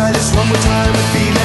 try this one more time and feel